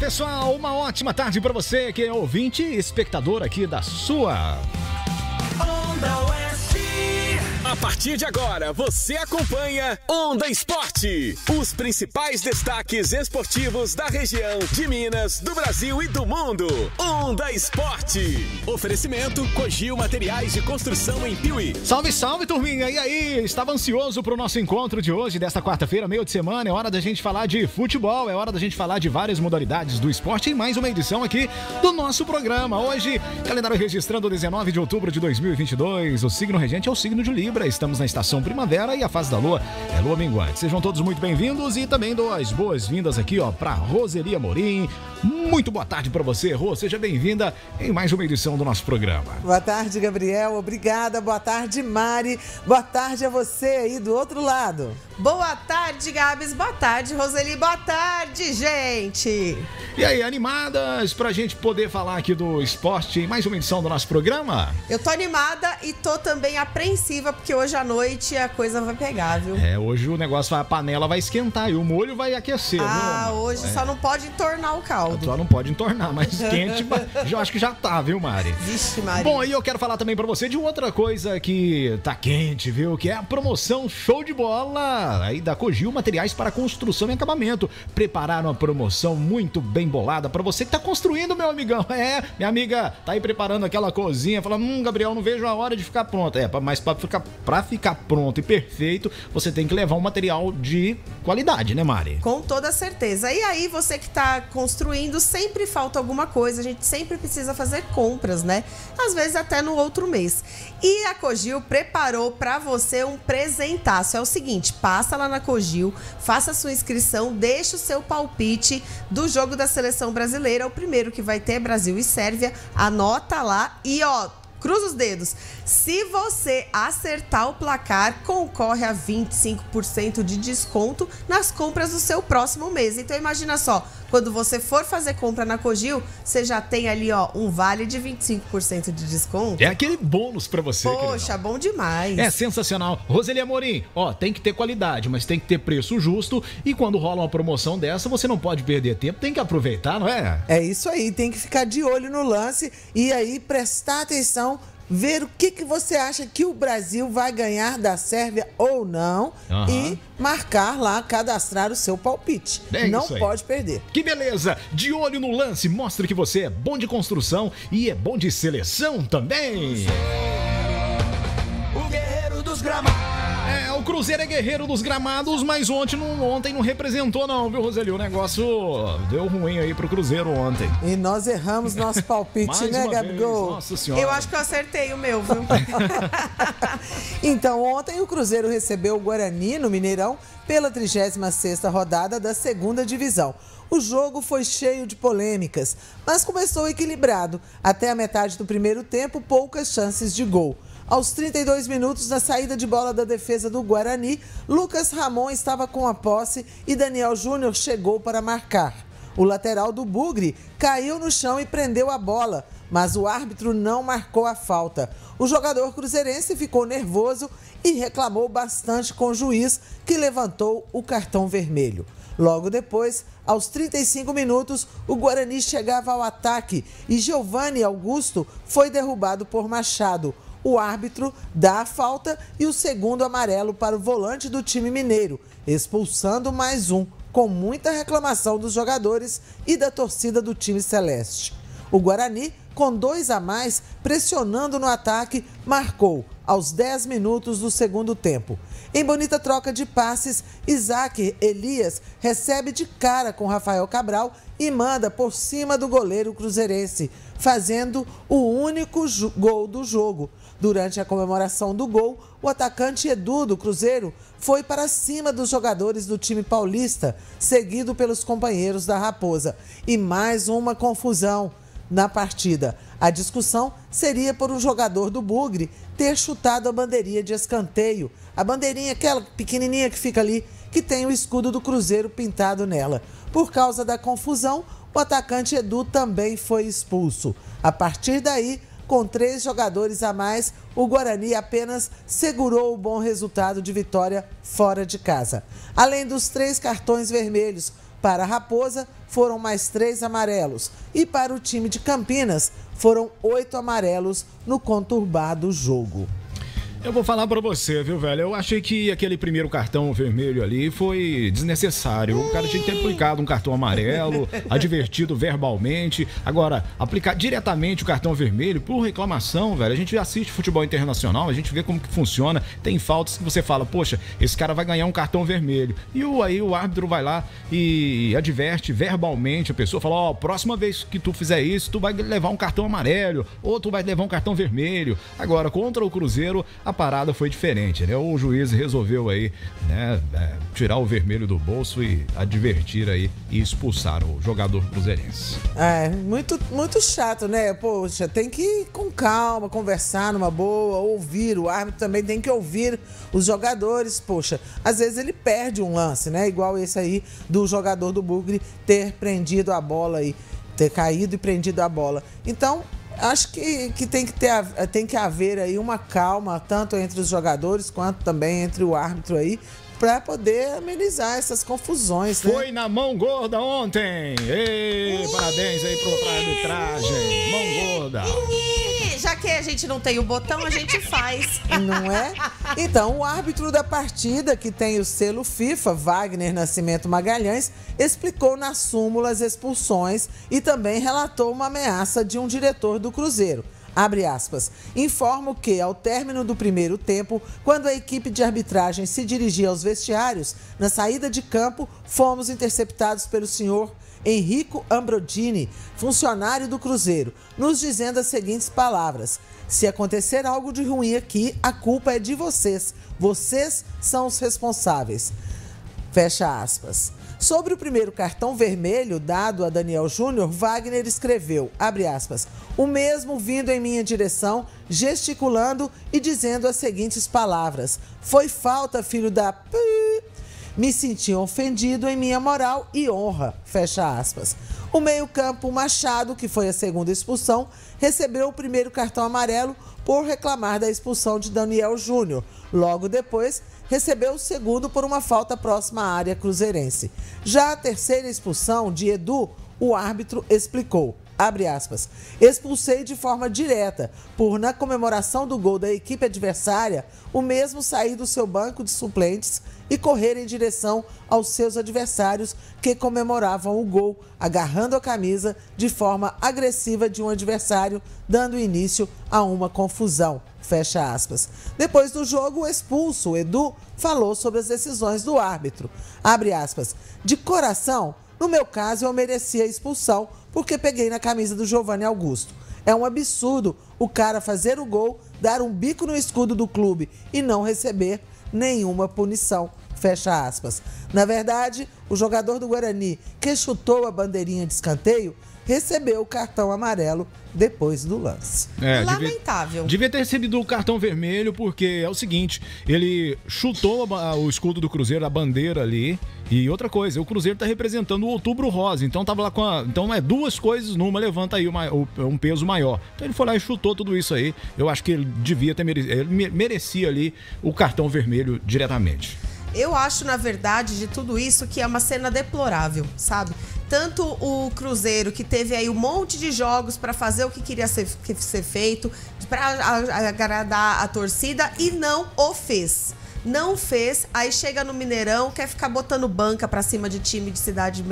pessoal, uma ótima tarde para você que é ouvinte e espectador aqui da sua. A partir de agora, você acompanha Onda Esporte. Os principais destaques esportivos da região, de Minas, do Brasil e do mundo. Onda Esporte. Oferecimento Cogil Materiais de Construção em Piuí. Salve, salve, turminha! E aí? Estava ansioso pro nosso encontro de hoje, desta quarta-feira, meio de semana. É hora da gente falar de futebol, é hora da gente falar de várias modalidades do esporte em mais uma edição aqui do nosso programa. Hoje, calendário registrando 19 de outubro de 2022. O signo regente é o signo de Libra. Estamos na estação primavera e a fase da lua é lua minguante. Sejam todos muito bem-vindos e também dou as boas-vindas aqui, ó, pra Roseli Amorim. Muito boa tarde para você, Rô. Seja bem-vinda em mais uma edição do nosso programa. Boa tarde, Gabriel. Obrigada. Boa tarde, Mari. Boa tarde a você aí do outro lado. Boa tarde, Gabs. Boa tarde, Roseli. Boa tarde, gente. E aí, animadas pra gente poder falar aqui do esporte em mais uma edição do nosso programa? Eu tô animada e tô também apreensiva, porque hoje à noite a coisa vai pegar, viu? É, hoje o negócio, vai, a panela vai esquentar e o molho vai aquecer. Ah, viu? hoje É. só não pode entornar o caldo. Só não pode entornar, mas quente, mas já acho que já tá, viu, Mari? Vixe, Maria. Bom, e eu quero falar também pra você de outra coisa que tá quente, viu? Que é a promoção show de bola aí da Cogil Materiais para Construção e Acabamento. Prepararam uma promoção muito bem bolada pra você que tá construindo, meu amigão. É, minha amiga tá aí preparando aquela cozinha, falando, hum, Gabriel, não vejo a hora de ficar pronta. É, mas pra ficar, pra ficar pronto e perfeito, você tem que levar um material de qualidade, né, Mari? Com toda certeza. E aí, você que tá construindo, sempre falta alguma coisa. A gente sempre precisa fazer compras, né? Às vezes até no outro mês. E a Cogil preparou pra você um presentaço. É o seguinte, passa lá na Cogil, faça sua inscrição, deixa o seu palpite do jogo da seleção brasileira, o primeiro que vai ter é Brasil e Sérvia. Anota lá e ó, Cruza os dedos. Se você acertar o placar, concorre a 25% de desconto nas compras do seu próximo mês. Então imagina só, quando você for fazer compra na Cogil, você já tem ali ó um vale de 25% de desconto. É aquele bônus pra você, Poxa, bom demais. É sensacional. Roseli Amorim, ó, tem que ter qualidade, mas tem que ter preço justo. E quando rola uma promoção dessa, você não pode perder tempo, tem que aproveitar, não é? É isso aí, tem que ficar de olho no lance e aí prestar atenção, ver o que, que você acha que o Brasil vai ganhar da Sérvia ou não Aham. e marcar lá, cadastrar o seu palpite. É não pode perder. Que beleza! De olho no lance, mostra que você é bom de construção e é bom de seleção também. O guerreiro dos gramados. O Cruzeiro é guerreiro dos gramados, mas ontem não, ontem não representou não, viu, Roseli? O negócio deu ruim aí pro Cruzeiro ontem. E nós erramos nosso palpite, Mais né, uma Gabigol? vez, nossa senhora. Eu acho que eu acertei o meu, viu? Então, ontem o Cruzeiro recebeu o Guarani no Mineirão pela 36ª rodada da segunda divisão. O jogo foi cheio de polêmicas, mas começou equilibrado. Até a metade do primeiro tempo, poucas chances de gol. Aos 32 minutos, na saída de bola da defesa do Guarani, Lucas Ramon estava com a posse e Daniel Júnior chegou para marcar. O lateral do Bugre caiu no chão e prendeu a bola, mas o árbitro não marcou a falta. O jogador cruzeirense ficou nervoso e reclamou bastante com o juiz, que levantou o cartão vermelho. Logo depois, aos 35 minutos, o Guarani chegava ao ataque e Giovanni Augusto foi derrubado por Machado. O árbitro dá a falta e o segundo amarelo para o volante do time mineiro, expulsando mais um, com muita reclamação dos jogadores e da torcida do time celeste. O Guarani, com dois a mais, pressionando no ataque, marcou aos 10 minutos do segundo tempo. Em bonita troca de passes, Isaac Elias recebe de cara com Rafael Cabral e manda por cima do goleiro cruzeirense, fazendo o único gol do jogo. Durante a comemoração do gol, o atacante Edu do Cruzeiro foi para cima dos jogadores do time paulista, seguido pelos companheiros da Raposa. E mais uma confusão na partida. A discussão seria por um jogador do Bugre ter chutado a bandeirinha de escanteio, a bandeirinha aquela pequenininha que fica ali, que tem o escudo do Cruzeiro pintado nela. Por causa da confusão, o atacante Edu também foi expulso. A partir daí, com três jogadores a mais, o Guarani apenas segurou o bom resultado de vitória fora de casa. Além dos três cartões vermelhos, Para a Raposa, foram mais três amarelos. E para o time de Campinas, foram oito amarelos no conturbado jogo. Eu vou falar pra você, viu, velho? Eu achei que aquele primeiro cartão vermelho ali foi desnecessário. O cara tinha que ter aplicado um cartão amarelo, advertido verbalmente. Agora, aplicar diretamente o cartão vermelho por reclamação, velho. A gente assiste futebol internacional, a gente vê como que funciona. Tem faltas que você fala, poxa, esse cara vai ganhar um cartão vermelho. E o, aí o árbitro vai lá e adverte verbalmente a pessoa, fala, ó, próxima vez que tu fizer isso, tu vai levar um cartão amarelo, ou tu vai levar um cartão vermelho. Agora, contra o Cruzeiro, a parada foi diferente, né? O juiz resolveu aí, né, é, tirar o vermelho do bolso e advertir aí e expulsar o jogador cruzeirense. É, muito, muito chato, né? Poxa, tem que ir com calma, conversar numa boa, ouvir. O árbitro também tem que ouvir os jogadores. Poxa, às vezes ele perde um lance, né? Igual esse aí do jogador do Bugre ter prendido a bola aí, ter caído e prendido a bola. Então, acho que, que, tem, que ter, tem que haver aí uma calma, tanto entre os jogadores quanto também entre o árbitro aí, para poder amenizar essas confusões, né? Foi na mão gorda ontem! Ei, parabéns aí pro, pra arbitragem! Mão gorda! Já que a gente não tem o botão, a gente faz. Não é? Então, o árbitro da partida, que tem o selo FIFA, Wagner Nascimento Magalhães, explicou na súmula as expulsões e também relatou uma ameaça de um diretor do Cruzeiro. Abre aspas. Informo que, ao término do primeiro tempo, quando a equipe de arbitragem se dirigia aos vestiários, na saída de campo, fomos interceptados pelo senhor Henrico Ambrodini, funcionário do Cruzeiro, nos dizendo as seguintes palavras: Se acontecer algo de ruim aqui, a culpa é de vocês. Vocês são os responsáveis. Fecha aspas. Sobre o primeiro cartão vermelho dado a Daniel Júnior, Wagner escreveu, aspas, o mesmo vindo em minha direção, gesticulando e dizendo as seguintes palavras: Foi falta, filho da. Me senti ofendido em minha moral e honra. Fecha aspas. O meio-campo Machado, que foi a segunda expulsão, recebeu o primeiro cartão amarelo por reclamar da expulsão de Daniel Júnior. Logo depois, recebeu o segundo por uma falta próxima à área cruzeirense. Já a terceira expulsão de Edu, o árbitro explicou. Abre aspas. Expulsei de forma direta, por na comemoração do gol da equipe adversária, o mesmo sair do seu banco de suplentes e correr em direção aos seus adversários que comemoravam o gol, agarrando a camisa de forma agressiva de um adversário, dando início a uma confusão. Fecha aspas. Depois do jogo, o expulso, Edu, falou sobre as decisões do árbitro. Abre aspas. De coração, no meu caso, eu merecia a expulsão porque peguei na camisa do Giovanni Augusto. É um absurdo o cara fazer o gol, dar um bico no escudo do clube e não receber nenhuma punição. Fecha aspas. Na verdade, o jogador do Guarani, que chutou a bandeirinha de escanteio, recebeu o cartão amarelo depois do lance. É, devia- Lamentável. Devia, ter recebido o cartão vermelho, porque é o seguinte: ele chutou a o escudo do Cruzeiro, a bandeira ali. E outra coisa, o Cruzeiro tá representando o outubro rosa. Então tava lá com a. Então é duas coisas numa, levanta aí uma- o- um peso maior. Então ele foi lá e chutou tudo isso aí. Eu acho que ele devia ter merecido. Ele me- merecia ali o cartão vermelho diretamente. Eu acho, na verdade, de tudo isso, que é uma cena deplorável, sabe? Tanto o Cruzeiro, que teve aí um monte de jogos pra fazer o que queria ser, ser feito, pra a- agradar a torcida, e não o fez. Não fez, aí chega no Mineirão, quer ficar botando banca pra cima de time de cidade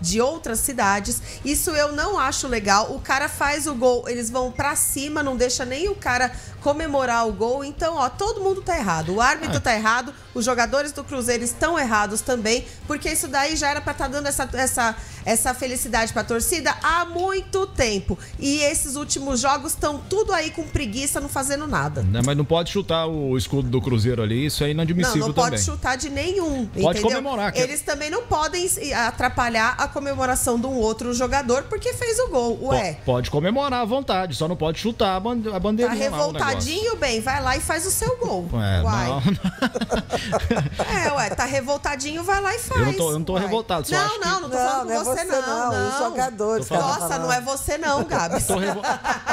de outras cidades. Isso eu não acho legal. O cara faz o gol, eles vão pra cima, não deixa nem o cara comemorar o gol. Então, ó, todo mundo tá errado. O árbitro tá errado, os jogadores do Cruzeiro estão errados também, porque isso daí já era pra estar dando essa, essa, essa felicidade pra torcida há muito tempo. E esses últimos jogos estão tudo aí com preguiça, não fazendo nada. Né, Mas não pode chutar o escudo do Cruzeiro ali, isso é Não, inadmissível não também. pode chutar de nenhum. Pode entendeu? comemorar, que- Eles também não podem atrapalhar a comemoração de um outro jogador porque fez o gol. Ué, Pode comemorar à vontade, só não pode chutar a bande- a tá bandeirinha negócio. Revoltadinho, bem, vai lá e faz o seu gol. É, Uai. não, É, ué, tá revoltadinho, vai lá e faz. Eu não tô- eu não tô revoltado, só Não, acho que- não, não tô Não, falando não é com você, você não. não, não. os jogadores Nossa, não é você não, Gabi. Tô, revo-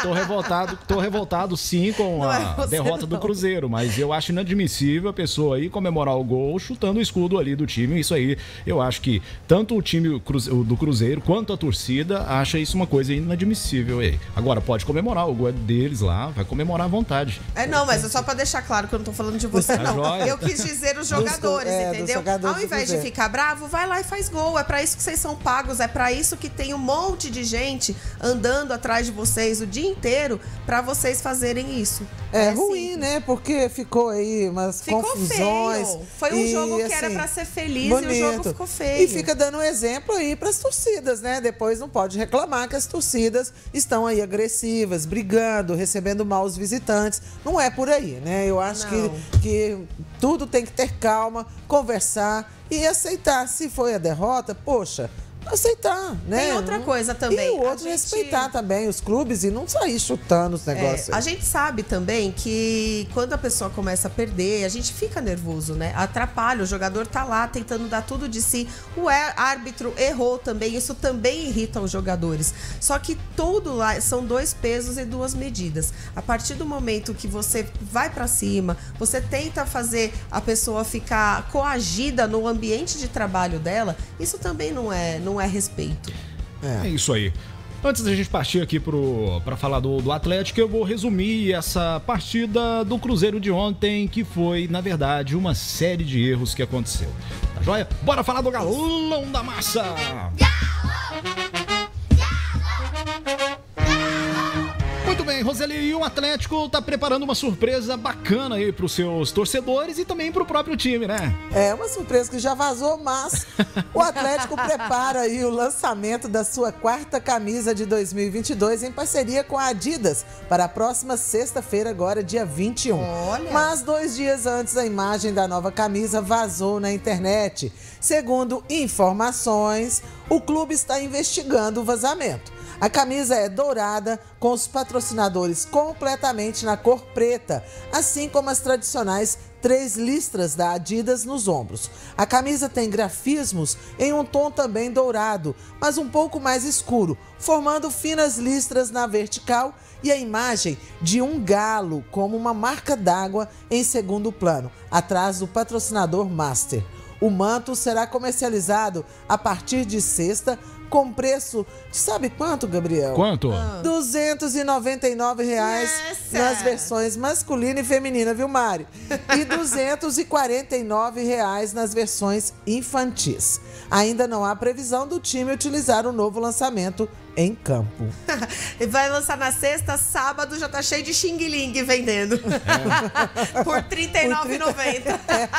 tô revoltado, tô revoltado sim com Não a é derrota do não. Cruzeiro, mas eu acho inadmissível a pessoa aí comemorar o gol chutando o escudo ali do time. Isso aí, eu acho que tanto o time do Cruzeiro quanto a torcida acha isso uma coisa inadmissível aí. Agora, pode comemorar, o gol é deles lá, vai comemorar à vontade. É, não, mas é só pra deixar claro que eu não tô falando de você, Tá não. Eu quis dizer os jogadores, é, entendeu? jogadores Ao invés de ficar bravo, vai lá e faz gol. É pra isso que vocês são pagos, é pra isso que tem um monte de gente andando atrás de vocês o dia inteiro pra vocês fazerem isso. É, assim. ruim, né? Porque ficou aí umas Ficou confusões. feio. Foi um e, jogo que era assim, pra ser feliz e o jogo ficou feio. E fica dando um exemplo aí pras torcidas, né? Depois não pode reclamar que as torcidas estão aí agressivas, brigando, recebendo mal os visitantes. Não é por aí, né? Eu acho que, que tudo tem que ter calma, conversar e aceitar. Se foi a derrota, poxa. Aceitar, né? Tem outra Não- coisa também, E o outro gente- respeitar também os clubes e não sair chutando os É, negócios. a gente sabe também que quando a pessoa começa a perder, a gente fica nervoso, né? Atrapalha, o jogador tá lá tentando dar tudo de si. O é- árbitro errou também, isso também irrita os jogadores. Só que tudo lá são dois pesos e duas medidas. A partir do momento que você vai pra cima, você tenta fazer a pessoa ficar coagida no ambiente de trabalho dela, isso também não é, não é respeito. É isso aí. Antes da gente partir aqui pro, pra falar do, do Atlético, eu vou resumir essa partida do Cruzeiro de ontem, que foi, na verdade, uma série de erros que aconteceu. Tá joia? Bora falar do galão da massa! Muito bem, Roseli, e o Atlético tá preparando uma surpresa bacana aí pros seus torcedores e também pro próprio time, né? É uma surpresa que já vazou, mas o Atlético prepara aí o lançamento da sua quarta camisa de 2022 em parceria com a Adidas para a próxima sexta-feira, agora dia 21. Olha. Mas dois dias antes, a imagem da nova camisa vazou na internet. Segundo informações, o clube está investigando o vazamento. A camisa é dourada, com os patrocinadores completamente na cor preta, assim como as tradicionais três listras da Adidas nos ombros. A camisa tem grafismos em um tom também dourado, mas um pouco mais escuro, formando finas listras na vertical e a imagem de um galo como uma marca d'água em segundo plano, atrás do patrocinador Master. O manto será comercializado a partir de sexta com preço de sabe quanto, Gabriel? Quanto? Ah. 299 reais Nossa! nas versões masculina e feminina, viu, Mari? E 249 reais nas versões infantis. Ainda não há previsão do time utilizar o novo lançamento em campo. E vai lançar na sexta, sábado já tá cheio de xing ling vendendo. Por R$ 39,90.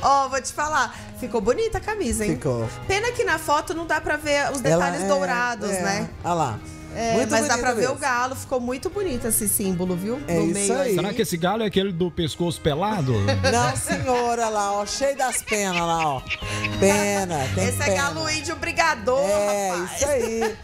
Ó, vou te falar, ficou bonita a camisa, hein? Ficou. Pena que na foto não dá pra ver os detalhes é- dourados, é, né? Olha lá. É, Muito mas dá pra ver o mesmo. galo, ficou muito bonito esse símbolo, viu? É isso aí. Será que esse galho é aquele do pescoço pelado? Não, senhora, lá, ó, cheio das penas lá, ó. Pena, tem Esse é pena. galo índio brigador, É, rapaz. isso aí.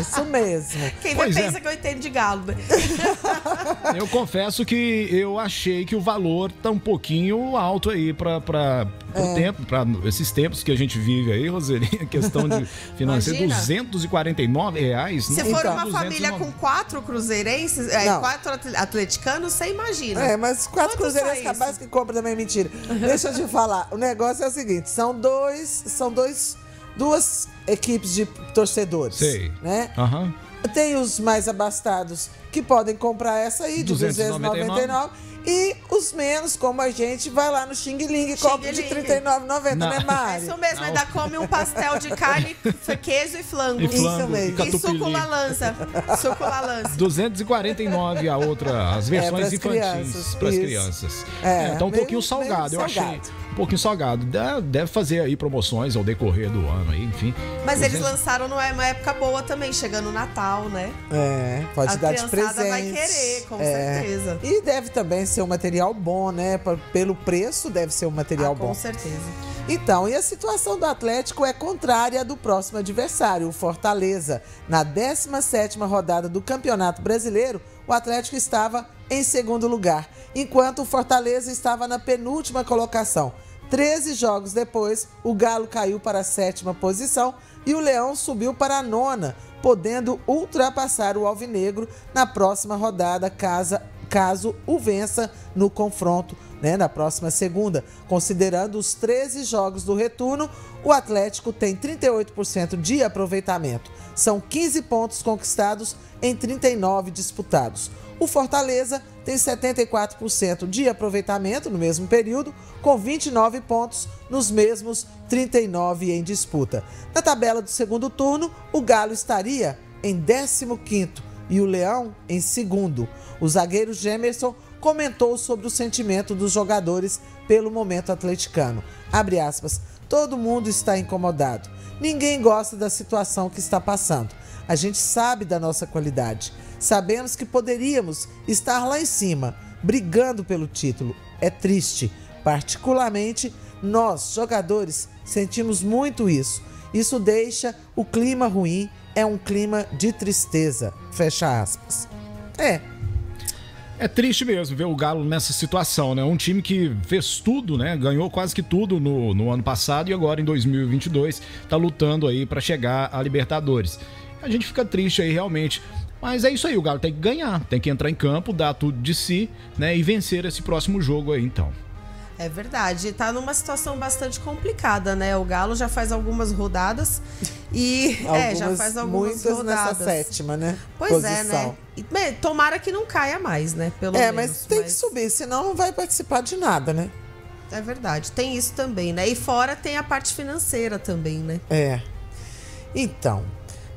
Isso mesmo. Quem Pois é. pensa que eu entendo de galo, né? Eu confesso que eu achei que o valor tá um pouquinho alto aí para para É. tempo, para esses tempos que a gente vive aí, Roseli, a questão de financeira, Imagina. 249 reais. Se não for Então, uma 209. família com quatro cruzeirenses, é, quatro atl- atleticanos, você imagina. É, mas quatro Quanto cruzeirenses capazes que compra também é mentira. Deixa eu te falar. O negócio é o seguinte: são dois. São dois. Duas equipes de torcedores. Sei. Né? Aham. Tem os mais abastados que podem comprar essa aí de 299. 299. E os menos, como a gente, vai lá no Xing Ling e compra de Xing Ling. R$39,90, Não. né, É Mari? isso mesmo, ainda come um pastel de carne, queijo e flango. E Isso flango, mesmo. e E catupiry. suco lança. Suco lança. 249 a outra, as versões pras infantis para as isso. crianças. É, É, tá um meio- pouquinho salgado, eu achei. salgado. Um pouquinho salgado. Deve, fazer aí promoções ao decorrer do ano aí, enfim. Mas eles 200 lançaram numa época boa também, chegando o Natal, né? É, pode A dar de criançada presente. vai querer, com É. certeza. E deve também ser um material bom, né? Pelo preço, deve ser um material Ah, com bom. certeza. Então, e a situação do Atlético é contrária à do próximo adversário, o Fortaleza. Na 17ª rodada do Campeonato Brasileiro, o Atlético estava em segundo lugar, enquanto o Fortaleza estava na penúltima colocação. 13 jogos depois, o Galo caiu para a sétima posição e o Leão subiu para a nona, podendo ultrapassar o Alvinegro na próxima rodada, caso, caso o vença no confronto né, na próxima segunda. Considerando os 13 jogos do retorno, o Atlético tem 38% de aproveitamento. São 15 pontos conquistados em 39 disputados. O Fortaleza tem 74% de aproveitamento no mesmo período, com 29 pontos nos mesmos 39 em disputa. Na tabela do segundo turno, o Galo estaria em 15º e o Leão em segundo. O zagueiro Gemerson comentou sobre o sentimento dos jogadores pelo momento atleticano. Aspas, todo mundo está incomodado. Ninguém gosta da situação que está passando. A gente sabe da nossa qualidade. Sabemos que poderíamos estar lá em cima, brigando pelo título. É triste. Particularmente, nós, jogadores, sentimos muito isso. Isso deixa o clima ruim, é um clima de tristeza. Fecha aspas. É, É triste mesmo ver o Galo nessa situação, né? Um time que fez tudo, né? Ganhou quase que tudo no, no ano passado e agora em 2022 tá lutando aí para chegar à Libertadores. A gente fica triste aí realmente. Mas é isso aí, o Galo tem que ganhar, tem que entrar em campo, dar tudo de si, né? E vencer esse próximo jogo aí, então. É verdade. Tá numa situação bastante complicada, né? O Galo já faz algumas rodadas e é, já algumas- faz algumas muitas rodadas. nessa sétima, né? Pois é, Posição. né? E, tomara que não caia mais, né? Pelo É, menos. mas tem que subir, senão não vai participar de nada, né? É verdade. Tem isso também, né? E fora tem a parte financeira também, né? É. Então,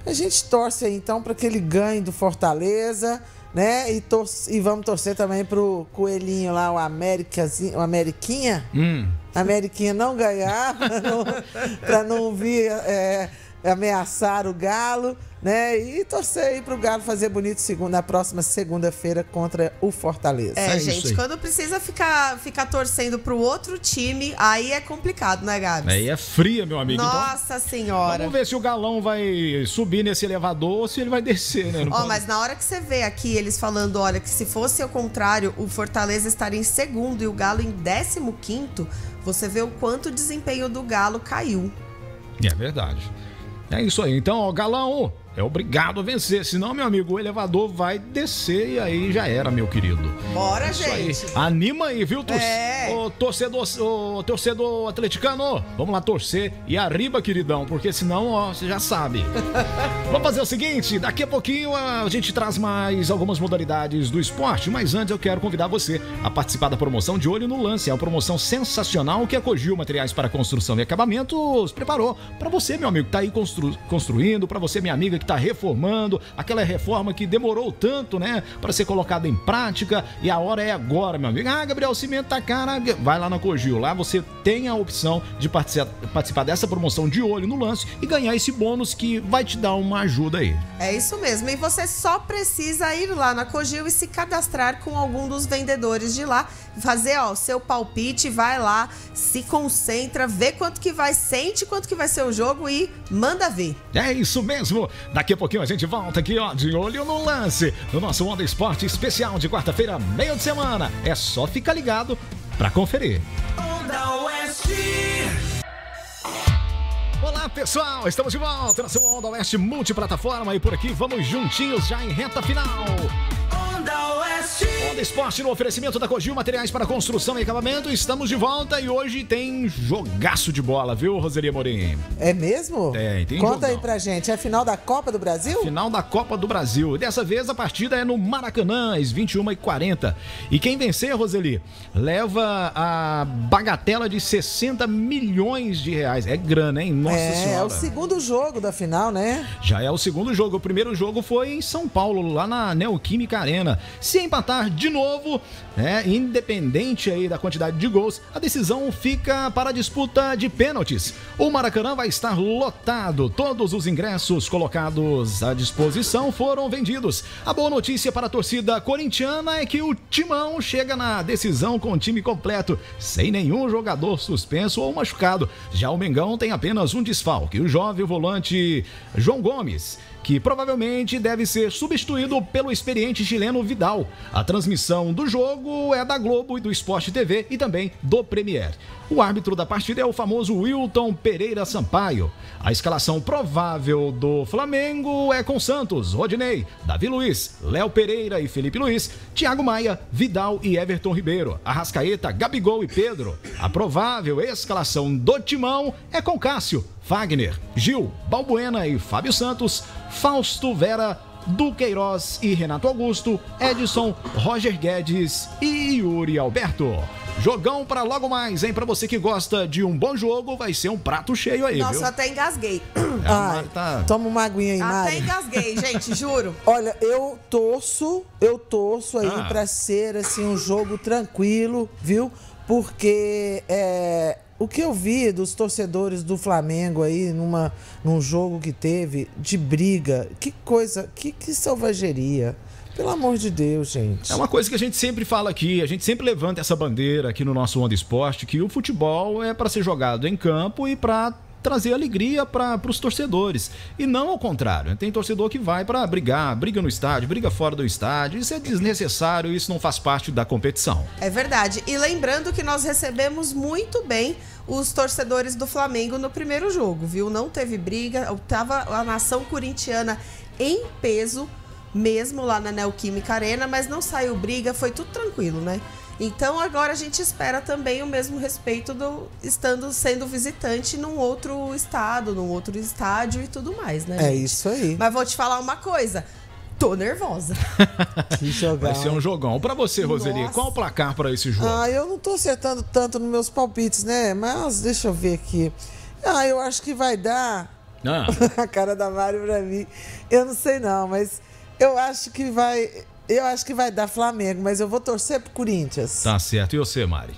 a gente torce aí então para que ele ganhe do Fortaleza, né? E, tor e vamos torcer também pro coelhinho lá, o o Ameriquinha. Hum. Ameriquinha não ganhar, pra não, pra não vir é, ameaçar o Galo, né? E torcer aí pro Galo fazer bonito segundo, na próxima segunda-feira contra o Fortaleza. É, É gente, quando precisa ficar, ficar torcendo pro outro time, aí é complicado, né, Gabs? Aí é fria, meu amigo. Então, Nossa senhora. vamos ver se o Galão vai subir nesse elevador ou se ele vai descer, né? Não Ó, pode- mas na hora que você vê aqui eles falando, olha, que se fosse ao contrário, o Fortaleza estaria em segundo e o Galo em décimo quinto, você vê o quanto o desempenho do Galo caiu. É verdade. É isso aí. Então, ó, Galão é obrigado a vencer. Senão, meu amigo, o elevador vai descer e aí já era, meu querido. Bora, Isso aí. gente. Anima aí, viu, tor É. ô, torcedor, ô, torcedor atleticano? Vamos lá torcer e arriba, queridão, porque senão, ó, você já sabe. Vamos fazer o seguinte, daqui a pouquinho a gente traz mais algumas modalidades do esporte, mas antes eu quero convidar você a participar da promoção de Olho no Lance. É uma promoção sensacional que a Cogil Materiais para Construção e Acabamentos preparou para você, meu amigo, que tá aí constru- construindo, para você, minha amiga, que tá reformando, aquela reforma que demorou tanto, né, para ser colocada em prática e a hora é agora, meu amigo. Ah, Gabriel, o cimento tá caro. Vai lá na Cogil, lá você tem a opção de participar, participar dessa promoção de Olho no Lance e ganhar esse bônus que vai te dar uma ajuda aí. É isso mesmo. E você só precisa ir lá na Cogil e se cadastrar com algum dos vendedores de lá. Fazer, ó, o seu palpite, vai lá, se concentra, vê quanto que vai, sente quanto que vai ser o jogo e manda ver. É isso mesmo. Daqui a pouquinho a gente volta aqui, ó, de olho no lance, no nosso Onda Esporte especial de quarta-feira, meio de semana. É só ficar ligado pra conferir. Onda Oeste. Olá, pessoal, estamos de volta na sua Onda Oeste multiplataforma e por aqui vamos juntinhos já em reta final. Onda Oeste. Onda Esporte no oferecimento da Cogil Materiais para Construção e Acabamento. Estamos de volta e hoje tem jogaço de bola, viu, Roseli Amorim? É mesmo? Tem, tem Conta aí jogão. pra gente, é a final da Copa do Brasil? Final da Copa do Brasil. Dessa vez a partida é no Maracanã, às 21h40. E quem vencer, Roseli, leva a bagatela de 60 milhões de reais. É grana, hein? Nossa é, é Senhora. o segundo jogo da final, né? Já é o segundo jogo. O primeiro jogo foi em São Paulo, lá na Neoquímica Arena. Se empatar de novo, né, independente aí da quantidade de gols, a decisão fica para a disputa de pênaltis. O Maracanã vai estar lotado. Todos os ingressos colocados à disposição foram vendidos. A boa notícia para a torcida corintiana é que o Timão chega na decisão com o time completo, sem nenhum jogador suspenso ou machucado. Já o Mengão tem apenas um desfalque, o jovem volante João Gomes, que provavelmente deve ser substituído pelo experiente chileno Vidal. A transmissão do jogo é da Globo e do Esporte TV e também do Premier. O árbitro da partida é o famoso Wilton Pereira Sampaio. A escalação provável do Flamengo é com Santos, Rodinei, Davi Luiz, Léo Pereira e Felipe Luiz, Thiago Maia, Vidal e Everton Ribeiro, Arrascaeta, Gabigol e Pedro. A provável escalação do Timão é com Cássio, Fagner, Gil, Balbuena e Fábio Santos, Fausto Vera, Duqueiroz e Renato Augusto, Edson, Roger Guedes e Yuri Alberto. Jogão para logo mais, hein? Para você que gosta de um bom jogo, vai ser um prato cheio aí, Nossa, viu? até engasguei. É, a Ai, tá- Toma uma aguinha aí, Até Mari. engasguei, gente, juro. Olha, eu torço, eu torço aí Ah. pra ser assim um jogo tranquilo, viu? Porque é, o que eu vi dos torcedores do Flamengo aí numa, num jogo que teve de briga, que coisa, que, que selvageria. Pelo amor de Deus, gente. É uma coisa que a gente sempre fala aqui, a gente sempre levanta essa bandeira aqui no nosso Onda Esporte, que o futebol é para ser jogado em campo e para trazer alegria para os torcedores. E não ao contrário. Tem torcedor que vai para brigar, briga no estádio, briga fora do estádio. Isso é desnecessário, isso não faz parte da competição. É verdade. E lembrando que nós recebemos muito bem os torcedores do Flamengo no primeiro jogo, viu? Não teve briga, tava a nação corintiana em peso, mesmo lá na Neoquímica Arena, mas não saiu briga, foi tudo tranquilo, né? Então agora a gente espera também o mesmo respeito do estando sendo visitante num outro estado, num outro estádio e tudo mais, né? É gente? isso aí. Mas vou te falar uma coisa. Tô nervosa. Que jogar. Vai ser um jogão. Para você, Roseli, Nossa. qual o placar para esse jogo? Ah, eu não tô acertando tanto nos meus palpites, né? Mas deixa eu ver aqui. Ah, eu acho que vai dar. Ah, a cara da Mari pra mim. Eu não sei não, mas eu acho que vai. Eu acho que vai dar Flamengo, mas eu vou torcer pro Corinthians. tá certo. E você, Mari?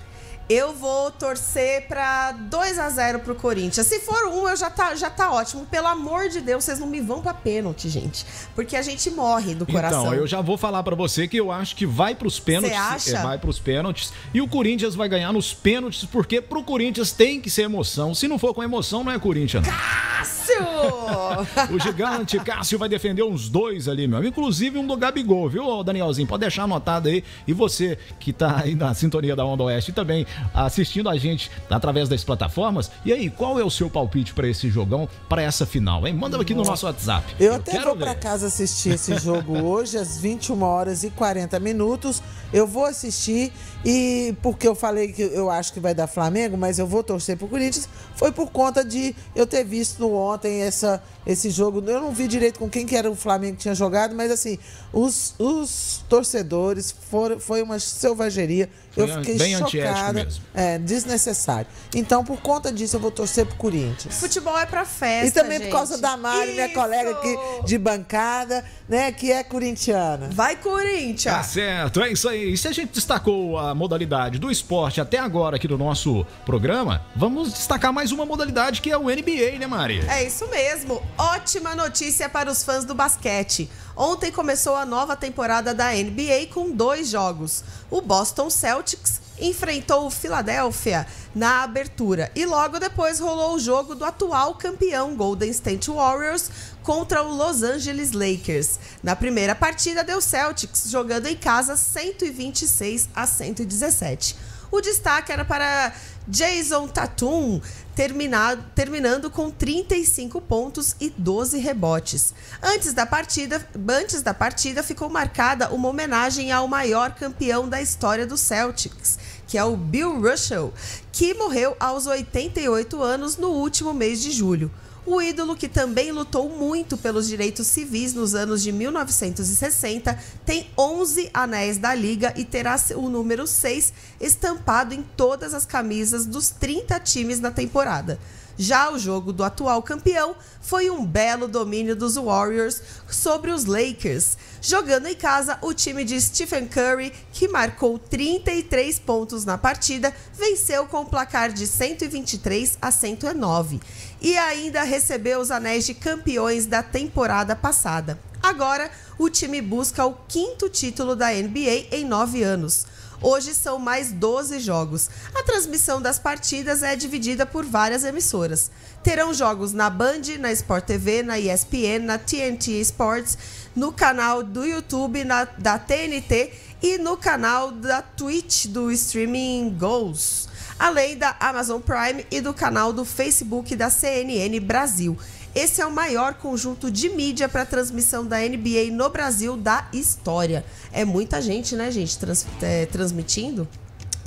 Eu vou torcer pra 2 a 0 pro Corinthians. Se for um, eu já tá, já tá ótimo. Pelo amor de Deus, vocês não me vão pra pênalti, gente. Porque a gente morre do coração. Então, eu já vou falar pra você que eu acho que vai pros pênaltis. Você acha? é, vai pros pênaltis. E o Corinthians vai ganhar nos pênaltis, porque pro Corinthians tem que ser emoção. Se não for com emoção, não é Corinthians, não. Cássio! O gigante Cássio vai defender uns dois ali, meu. Inclusive um do Gabigol, viu, Danielzinho? Pode deixar anotado aí. E você que tá aí na sintonia da Onda Oeste também assistindo a gente através das plataformas. E aí, qual é o seu palpite pra esse jogão, pra essa final, hein? Manda aqui no nosso WhatsApp. Eu, até quero vou pra casa assistir esse jogo hoje, às 21 horas e 40 minutos. Eu vou assistir e porque eu falei que eu acho que vai dar Flamengo, mas eu vou torcer pro Corinthians, foi por conta de eu ter visto ontem essa, esse jogo. Eu não vi direito com quem que era o Flamengo que tinha jogado, mas assim, os, os torcedores foram, foi uma selvageria. Foi eu fiquei bem antiético chocada. mesmo. É, desnecessário. Então, por conta disso, eu vou torcer pro Corinthians. Futebol é pra festa. E também por causa gente. da Mari, minha Isso! colega aqui de bancada, né, que é corintiana. Vai, Tá Corinthians! certo, é isso aí. E se a gente destacou a modalidade do esporte até agora aqui no nosso programa, vamos destacar mais uma modalidade que é o NBA, né, Mari? É isso mesmo. Ótima notícia para os fãs do basquete. Ontem começou a nova temporada da NBA com dois jogos. O Boston Celtics enfrentou o Philadelphia na abertura e logo depois rolou o jogo do atual campeão Golden State Warriors contra o Los Angeles Lakers. Na primeira partida deu Celtics jogando em casa 126 a 117. O destaque era para Jason Tatum, terminado, terminando com 35 pontos e 12 rebotes. Antes da partida, antes da partida ficou marcada uma homenagem ao maior campeão da história do Celtics, que é o Bill Russell, que morreu aos 88 anos no último mês de julho. O ídolo, que também lutou muito pelos direitos civis nos anos de 1960, tem 11 anéis da liga e terá o número 6 estampado em todas as camisas dos 30 times na temporada. Já o jogo do atual campeão foi um belo domínio dos Warriors sobre os Lakers. Jogando em casa, o time de Stephen Curry, que marcou 33 pontos na partida, venceu com o placar de 123 a 109 e ainda recebeu os anéis de campeões da temporada passada. Agora, o time busca o quinto título da NBA em nove anos. Hoje são mais 12 jogos. A transmissão das partidas é dividida por várias emissoras. Terão jogos na Band, na Sport TV, na ESPN, na TNT Sports, no canal do YouTube na, da TNT e no canal da Twitch do streaming Goals, além da Amazon Prime e do canal do Facebook da CNN Brasil. Esse é o maior conjunto de mídia para transmissão da NBA no Brasil da história. É muita gente, né, gente, trans- é, transmitindo.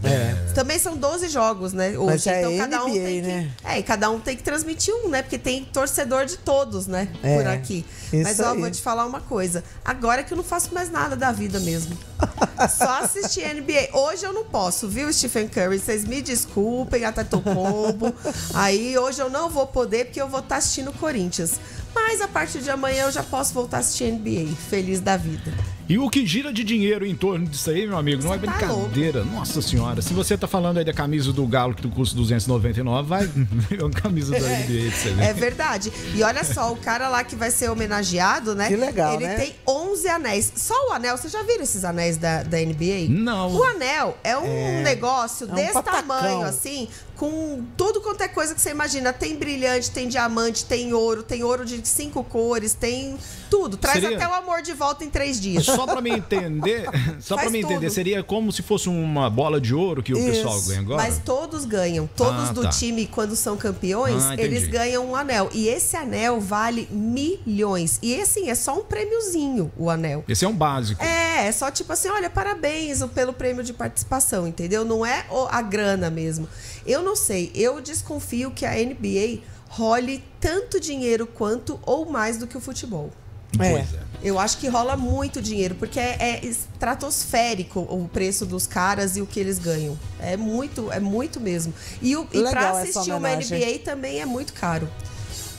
É. Também são 12 jogos, né? Hoje. Mas é então cada um NBA, tem que. né? É, e cada um tem que transmitir um, né? Porque tem torcedor de todos, né? É, Por aqui. Mas ó, aí. vou te falar uma coisa. Agora é que eu não faço mais nada da vida mesmo. Só assistir NBA. Hoje eu não posso, viu, Stephen Curry? Vocês me desculpem, Atatokombo. Aí hoje eu não vou poder porque eu vou estar assistindo Corinthians. Mas a partir de amanhã eu já posso voltar a assistir NBA. Feliz da vida. E o que gira de dinheiro em torno disso aí, meu amigo, não é Você tá brincadeira. Nossa senhora, se você tá falando aí da camisa do Galo que custa 299, vai ver uma camisa da NBA você ver. É verdade. E olha só, o cara lá que vai ser homenageado, né? Que legal, Ele né? tem 11 anéis. Só o anel, vocês já viram esses anéis da, da NBA? Não. O anel é um negócio É um desse patacão. tamanho, assim, com tudo quanto é coisa que você imagina. Tem brilhante, tem diamante, tem ouro, tem ouro de cinco cores, tem tudo. Traz Seria- até o amor de volta em três dias. Só pra me entender, só pra Faz me entender, tudo. seria como se fosse uma bola de ouro que o Isso. pessoal ganha agora? Mas todos ganham. Todos Ah, do tá. time, quando são campeões, Ah, eles ganham um anel. E esse anel vale milhões. E assim, é só um prêmiozinho, o anel. Esse é um básico. É, é só tipo assim, olha, parabéns pelo prêmio de participação, entendeu? Não é a grana mesmo. Eu não sei, eu desconfio que a NBA role tanto dinheiro quanto ou mais do que o futebol. É. Pois é. Eu acho que rola muito dinheiro, porque é, é estratosférico o preço dos caras e o que eles ganham. É muito, é muito mesmo. E, o, e pra assistir uma. NBA também é muito caro.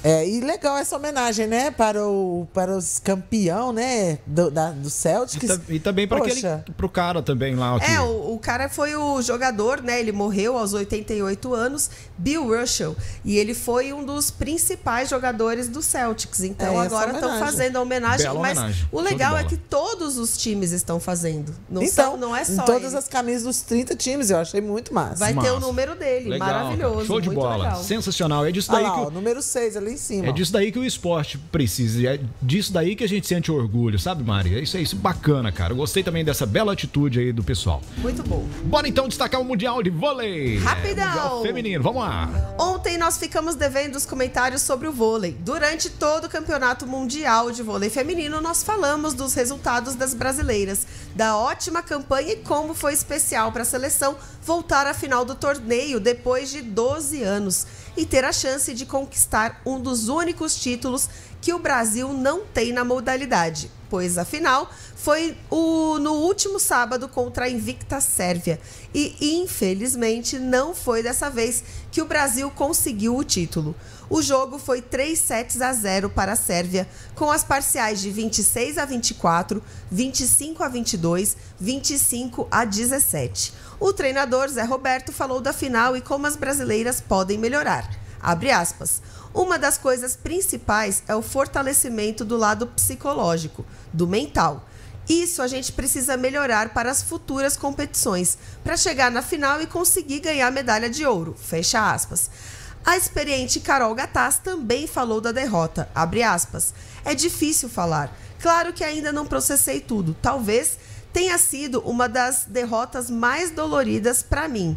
É, e legal essa homenagem, né? Para, o, para os campeão, né? Do, da, do E, Celtics. e também pra aquele, Poxa. pro cara também lá. Que, É, o, o cara foi o jogador, né? Ele morreu aos 88 anos, Bill Russell. E ele foi um dos principais jogadores do Celtics. Então É, agora estão fazendo a homenagem. Bela mas homenagem. o legal é que todos os times estão fazendo. Não, então, são, não é em só todas ele. as camisas dos 30 times, eu achei muito massa. Vai ter Massa. o número dele. Legal, Maravilhoso. Show de muito bola. legal. Sensacional. É disso daí lá, que ó, o- número 6 ali em cima. É disso daí que o esporte precisa. É disso daí que a gente sente orgulho, sabe, Mari? É isso aí, isso é bacana, cara. Eu gostei também dessa bela atitude aí do pessoal. Muito bom. Bora então destacar o Mundial de Vôlei. Rapidão. É, mundial feminino, vamos lá. Ontem nós ficamos devendo os comentários sobre o vôlei. Durante todo o Campeonato Mundial de Vôlei Feminino, nós falamos dos resultados das brasileiras, da ótima campanha e como foi especial para a seleção voltar à final do torneio depois de 12 anos e ter a chance de conquistar um dos únicos títulos que o Brasil não tem na modalidade, pois afinal foi o, no último sábado contra a invicta Sérvia. E infelizmente não foi dessa vez que o Brasil conseguiu o título. O jogo foi 3 sets a 0 para a Sérvia, com as parciais de 26 a 24, 25 a 22, 25 a 17. O treinador Zé Roberto falou da final e como as brasileiras podem melhorar. Abre aspas. Uma das coisas principais é o fortalecimento do lado psicológico, do mental. Isso a gente precisa melhorar para as futuras competições, para chegar na final e conseguir ganhar a medalha de ouro. Fecha aspas. A experiente Carol Gataz também falou da derrota. Abre aspas. É difícil falar. Claro que ainda não processei tudo. Talvez tenha sido uma das derrotas mais doloridas para mim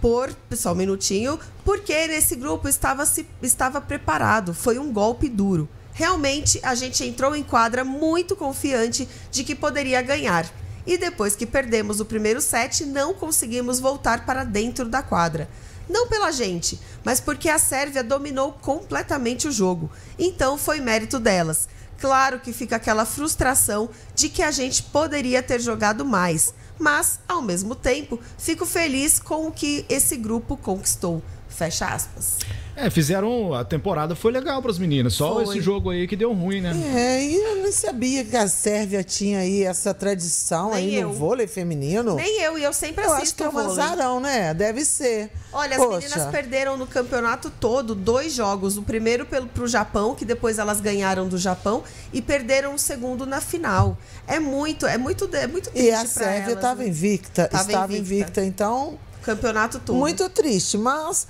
por, só um minutinho, porque nesse grupo estava, se, estava preparado, foi um golpe duro. Realmente a gente entrou em quadra muito confiante de que poderia ganhar. E depois que perdemos o primeiro set, não conseguimos voltar para dentro da quadra. Não pela gente, mas porque a Sérvia dominou completamente o jogo. Então foi mérito delas. Claro que fica aquela frustração de que a gente poderia ter jogado mais, mas, ao mesmo tempo, fico feliz com o que esse grupo conquistou. Fecha aspas. É, fizeram. A temporada foi legal pras meninas. Só Foi. esse jogo aí que deu ruim, né? É, e eu não sabia que a Sérvia tinha aí essa tradição Nem aí eu. no vôlei feminino. Nem eu, e eu sempre eu acho assisto que é um vôlei. azarão, né? Deve ser. Olha, as Poxa. meninas perderam no campeonato todo dois jogos. O primeiro pelo, pro Japão, que depois elas ganharam do Japão, e perderam o segundo na final. É muito, é muito, é muito triste E a pra Sérvia elas, estava né? invicta, Tava estava invicta. invicta. então Campeonato todo. muito triste, mas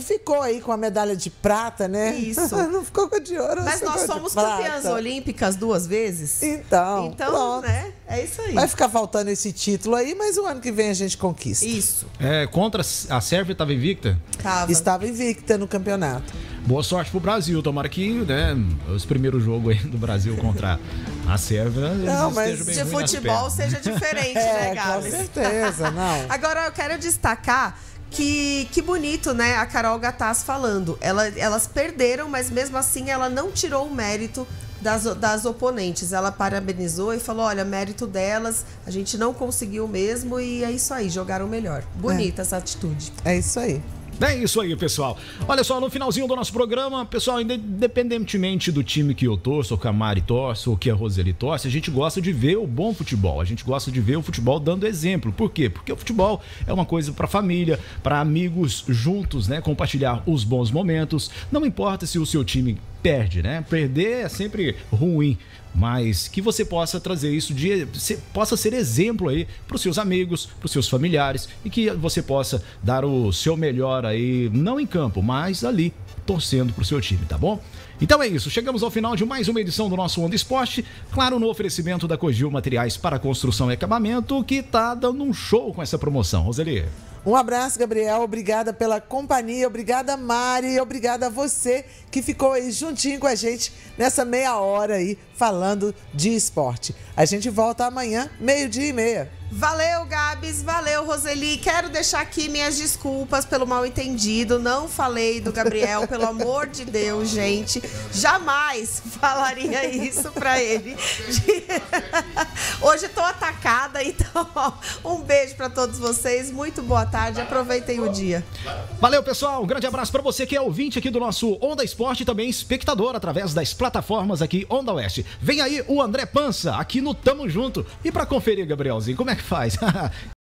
ficou aí com a medalha de prata, né? Isso. não ficou com a de ouro, Mas nós somos prata. campeãs olímpicas duas vezes. Então, Então, pronto. né? É isso aí. Vai ficar faltando esse título aí, mas o ano que vem a gente conquista. Isso. É, contra a Sérvia tava invicta. Tava. Estava invicta no campeonato. Boa sorte pro Brasil. Tomara que, né, os primeiros jogos aí do Brasil contra a Sérvia. Não, mas de futebol seja diferente, né, É, com Gabs? certeza, não. Agora eu quero destacar que, que bonito, né? A Carol Gataz falando. Ela, elas perderam, mas mesmo assim ela não tirou o mérito das, das oponentes. Ela parabenizou e falou: olha, mérito delas, a gente não conseguiu mesmo e é isso aí, jogaram melhor. Bonita essa atitude. É isso aí. É isso aí, pessoal. Olha só, no finalzinho do nosso programa, pessoal, inde- independentemente do time que eu torço, ou que a Mari torce, ou que a Roseli torce, a gente gosta de ver o bom futebol. A gente gosta de ver o futebol dando exemplo. Por quê? Porque o futebol é uma coisa para família, para amigos juntos, né? Compartilhar os bons momentos. Não importa se o seu time perde, né? Perder é sempre ruim mas que você possa trazer isso de se- possa ser exemplo aí para os seus amigos, para os seus familiares e que você possa dar o seu melhor aí não em campo, mas ali torcendo para o seu time, tá bom? Então é isso, chegamos ao final de mais uma edição do nosso Onda Esporte, claro, no oferecimento da Cogil Materiais para Construção e Acabamento, que tá dando um show com essa promoção, Roseli. Um abraço, Gabriel. Obrigada pela companhia. Obrigada, Mari. Obrigada a você que ficou aí juntinho com a gente nessa meia hora aí falando de esporte. A gente volta amanhã, meio-dia e meia. Valeu, Gabs. Valeu, Roseli. Quero deixar aqui minhas desculpas pelo mal entendido. Não falei do Gabriel, pelo amor de Deus, gente. Jamais falaria isso pra ele. Hoje tô atacada, então, ó, um beijo pra todos vocês. Muito boa tarde. Aproveitem o dia. Valeu, pessoal. Um grande abraço para você que é ouvinte aqui do nosso Onda Esporte e também espectador através das plataformas aqui Onda Oeste. Vem aí o André Pança aqui no Tamo Junto. E para conferir, Gabrielzinho, como é que faz?